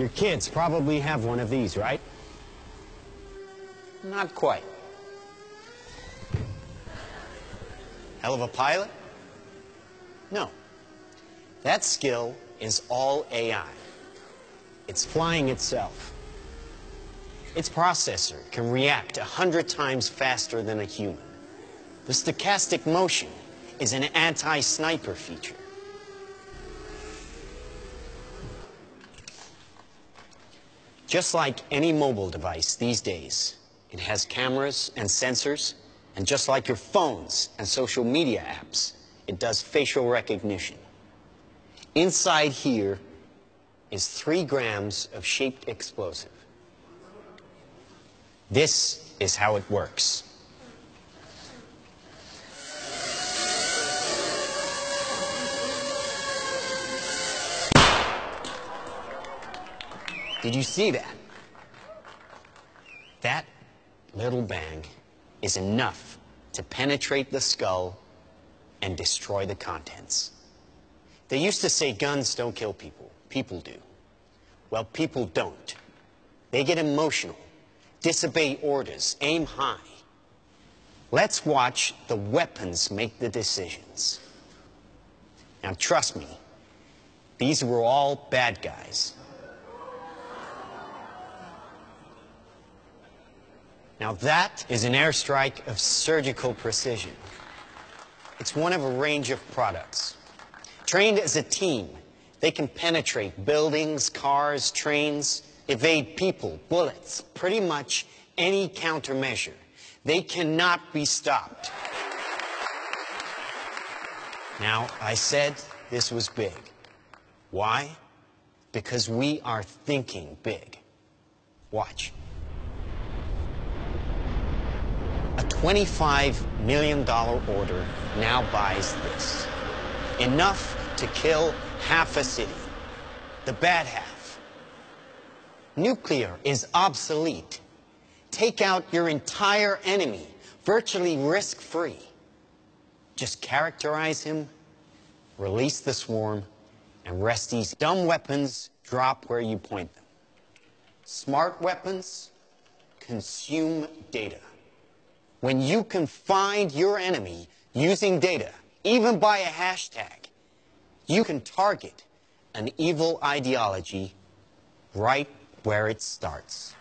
Your kids probably have one of these, right? Not quite. Hell of a pilot? No. That skill is all AI. It's flying itself. Its processor can react a hundred times faster than a human. The stochastic motion is an anti-sniper feature. Just like any mobile device these days, it has cameras and sensors, and just like your phones and social media apps, it does facial recognition. Inside here is three grams of shaped explosive. This is how it works. Did you see that? That little bang is enough to penetrate the skull and destroy the contents. They used to say guns don't kill people. People do. Well, people don't. They get emotional, disobey orders, aim high. Let's watch the weapons make the decisions. Now, trust me, these were all bad guys. Now that is an airstrike of surgical precision. It's one of a range of products. Trained as a team, they can penetrate buildings, cars, trains, evade people, bullets, pretty much any countermeasure. They cannot be stopped. Now, I said this was big. Why? Because we are thinking big. Watch. A $25 million order now buys this. Enough to kill half a city. The bad half. Nuclear is obsolete. Take out your entire enemy, virtually risk-free. Just characterize him, release the swarm, and rest easy. Dumb weapons drop where you point them. Smart weapons consume data. When you can find your enemy using data, even by a hashtag, you can target an evil ideology right where it starts.